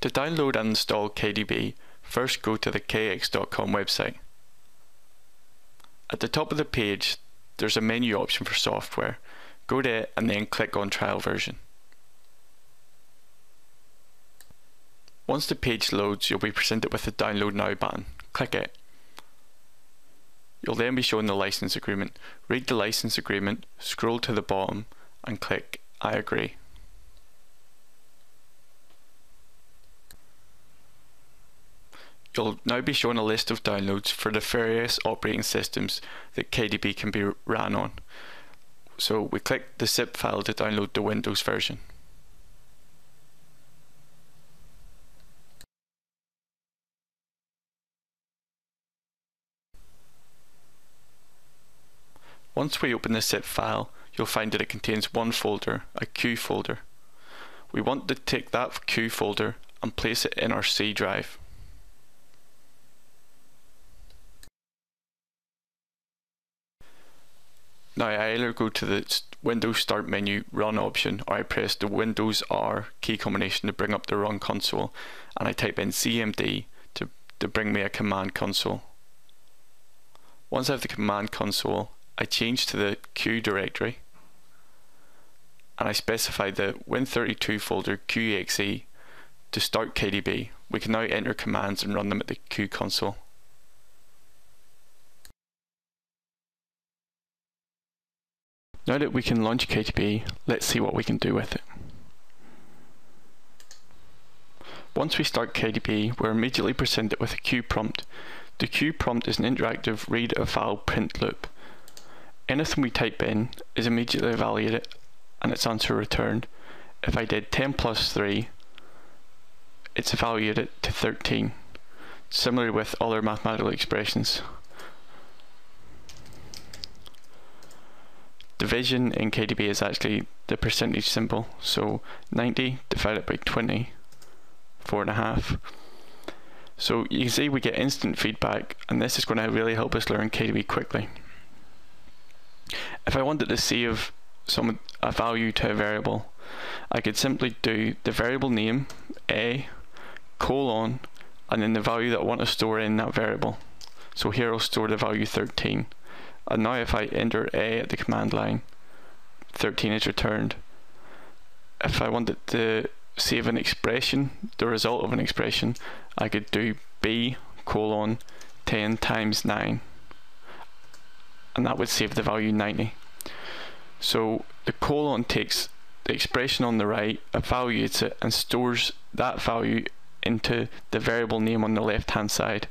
To download and install KDB, first go to the kx.com website. At the top of the page, there's a menu option for software. Go to it and then click on trial version. Once the page loads, you'll be presented with the download now button. Click it. You'll then be shown the license agreement. Read the license agreement, scroll to the bottom and click I agree. You'll now be shown a list of downloads for the various operating systems that KDB can be ran on. So we click the zip file to download the Windows version. Once we open the zip file, you'll find that it contains one folder, a Q folder. We want to take that Q folder and place it in our C drive. Now I either go to the Windows Start menu Run option or I press the Windows R key combination to bring up the Run console and I type in CMD to, to bring me a command console. Once I have the command console, I change to the Q directory and I specify the Win32 folder QEXE to start KDB. We can now enter commands and run them at the Q console. Now that we can launch KDB, let's see what we can do with it. Once we start KDB, we're immediately presented with a Q prompt. The Q prompt is an interactive read eval print loop. Anything we type in is immediately evaluated and its answer returned. If I did 10 plus 3, it's evaluated to 13. Similarly with other mathematical expressions. Division in KDB is actually the percentage symbol. So 90 divided by 20, four and a half. So you can see we get instant feedback and this is going to really help us learn KDB quickly. If I wanted to save some a value to a variable, I could simply do the variable name, a, colon, and then the value that I want to store in that variable. So here I'll store the value 13. And now if I enter A at the command line, 13 is returned. If I wanted to save an expression, the result of an expression, I could do B colon 10 times 9 and that would save the value 90. So the colon takes the expression on the right, evaluates it and stores that value into the variable name on the left hand side.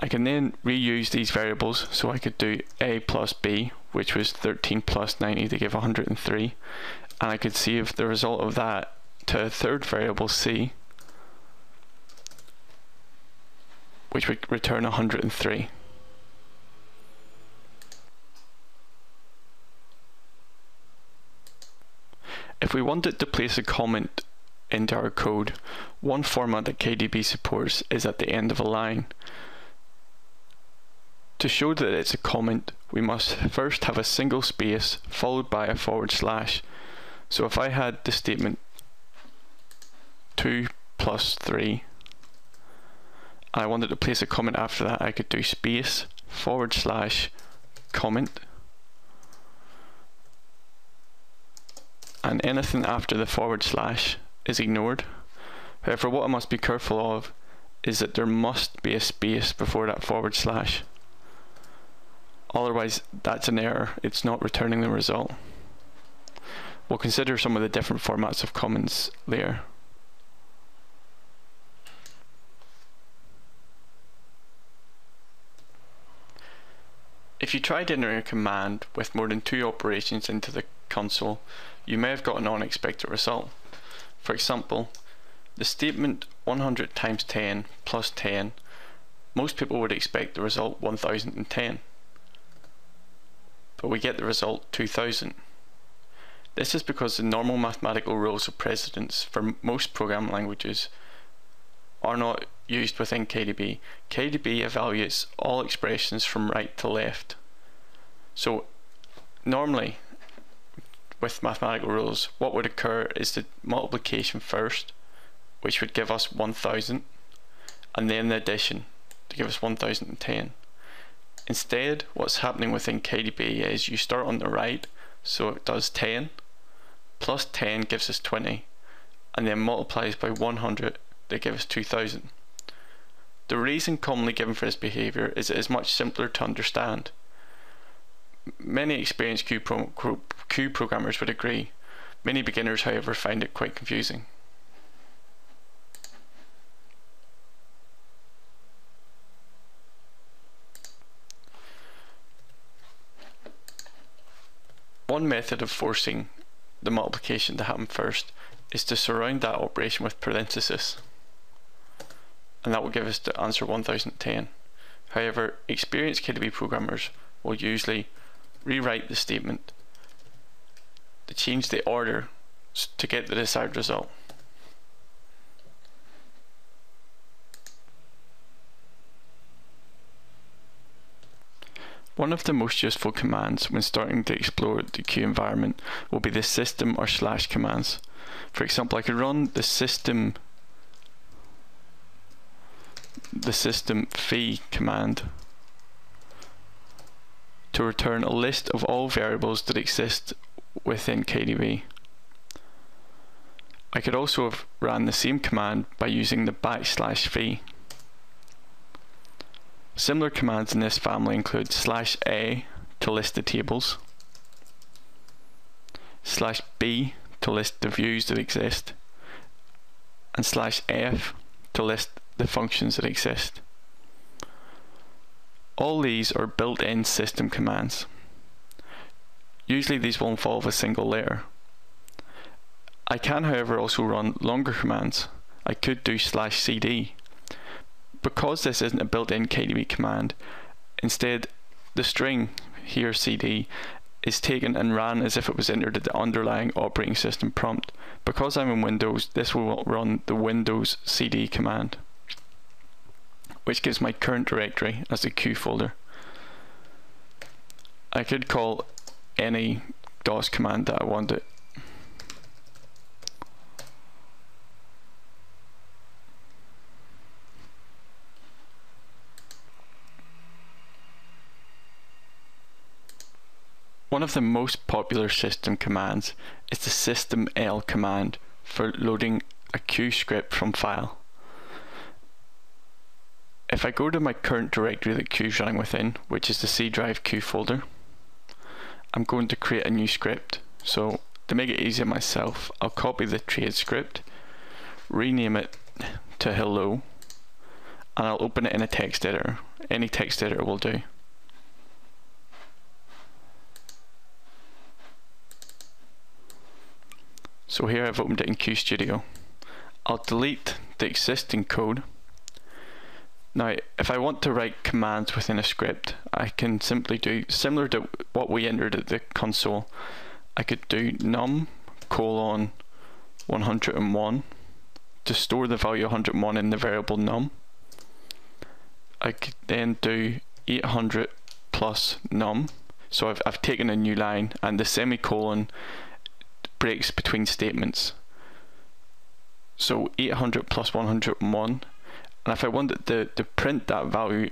I can then reuse these variables so I could do a plus b which was 13 plus 90 to give 103 and I could save the result of that to a third variable c which would return 103. If we wanted to place a comment into our code, one format that KDB supports is at the end of a line. To show that it's a comment, we must first have a single space followed by a forward slash. So if I had the statement 2 plus 3, and I wanted to place a comment after that, I could do space forward slash comment. And anything after the forward slash is ignored. However, what I must be careful of is that there must be a space before that forward slash. Otherwise, that's an error. It's not returning the result. We'll consider some of the different formats of comments later. If you tried entering a command with more than two operations into the console, you may have got an unexpected result. For example, the statement 100 times 10 plus 10, most people would expect the result 1010 but we get the result 2000. This is because the normal mathematical rules of precedence for most programming languages are not used within KDB. KDB evaluates all expressions from right to left. So normally with mathematical rules what would occur is the multiplication first which would give us 1000, and then the addition to give us 1010. Instead, what's happening within KDB is you start on the right, so it does 10, plus 10 gives us 20, and then multiplies by 100 they give us 2000. The reason commonly given for this behaviour is it is much simpler to understand. Many experienced Q, pro Q programmers would agree. Many beginners, however, find it quite confusing. One method of forcing the multiplication to happen first is to surround that operation with parentheses and that will give us the answer 1010. However, experienced KDB programmers will usually rewrite the statement to change the order to get the desired result. One of the most useful commands when starting to explore the Q environment will be the system or slash commands. For example, I could run the system the system phi command to return a list of all variables that exist within KDB. I could also have ran the same command by using the backslash phi. Similar commands in this family include slash a to list the tables, slash b to list the views that exist, and slash f to list the functions that exist. All these are built-in system commands. Usually these will involve a single layer. I can however also run longer commands. I could do slash cd. Because this isn't a built-in KDB command, instead the string here cd is taken and ran as if it was entered at the underlying operating system prompt. Because I'm in Windows, this will run the Windows cd command which gives my current directory as the Q folder. I could call any DOS command that I wanted. One of the most popular system commands is the systeml command for loading a Q script from file. If I go to my current directory that Q is running within, which is the C drive Q folder, I'm going to create a new script. So to make it easier myself, I'll copy the trade script, rename it to hello, and I'll open it in a text editor. Any text editor will do. So here I've opened it in QStudio. I'll delete the existing code now, if I want to write commands within a script, I can simply do, similar to what we entered at the console, I could do num colon 101 to store the value 101 in the variable num. I could then do 800 plus num. So I've, I've taken a new line and the semicolon breaks between statements. So 800 plus 101 and if I wanted to, to print that value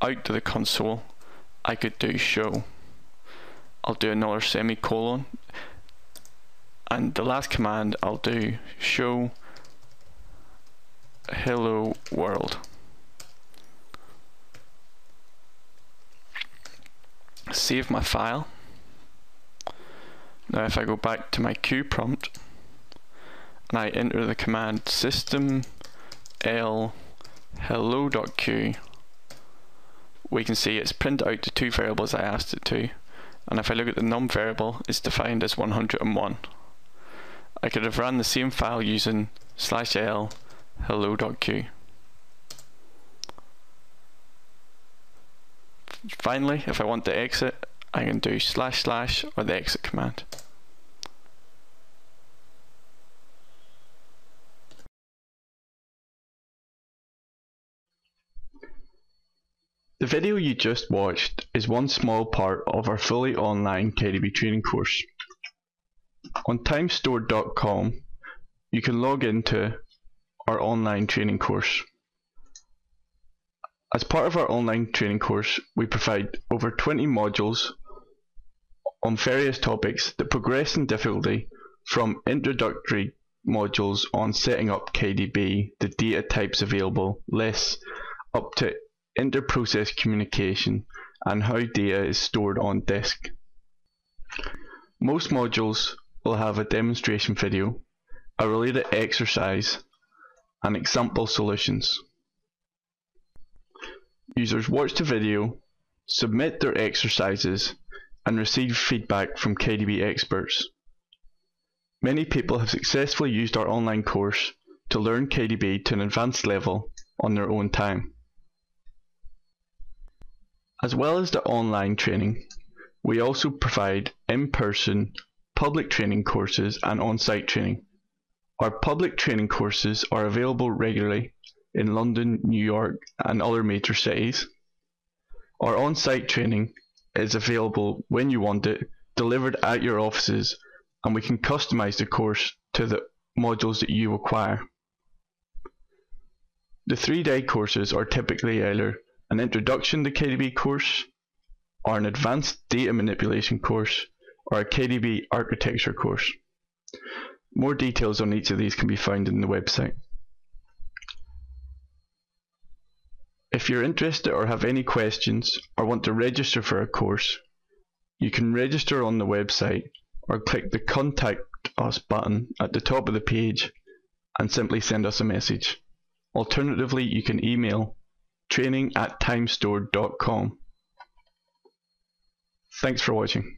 out to the console I could do show. I'll do another semicolon. And the last command I'll do show hello world. Save my file now if I go back to my Q prompt and I enter the command system L hello.q we can see it's printed out the two variables I asked it to. And if I look at the num variable it's defined as 101 I could have run the same file using slash l hello.q finally if I want to exit I can do slash slash or the exit command The video you just watched is one small part of our fully online KDB training course. On timestored.com you can log into our online training course. As part of our online training course, we provide over 20 modules on various topics that progress in difficulty from introductory modules on setting up KDB, the data types available, lists, up to inter-process communication and how data is stored on disk. Most modules will have a demonstration video, a related exercise, and example solutions. Users watch the video, submit their exercises, and receive feedback from KDB experts. Many people have successfully used our online course to learn KDB to an advanced level on their own time. As well as the online training, we also provide in-person public training courses and on-site training. Our public training courses are available regularly in London, New York and other major cities. Our on-site training is available when you want it, delivered at your offices and we can customize the course to the modules that you require. The three-day courses are typically either an introduction to KDB course, or an advanced data manipulation course, or a KDB architecture course. More details on each of these can be found in the website. If you're interested or have any questions or want to register for a course, you can register on the website or click the contact us button at the top of the page and simply send us a message. Alternatively, you can email training at timestored.com. Thanks for watching.